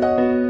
thank you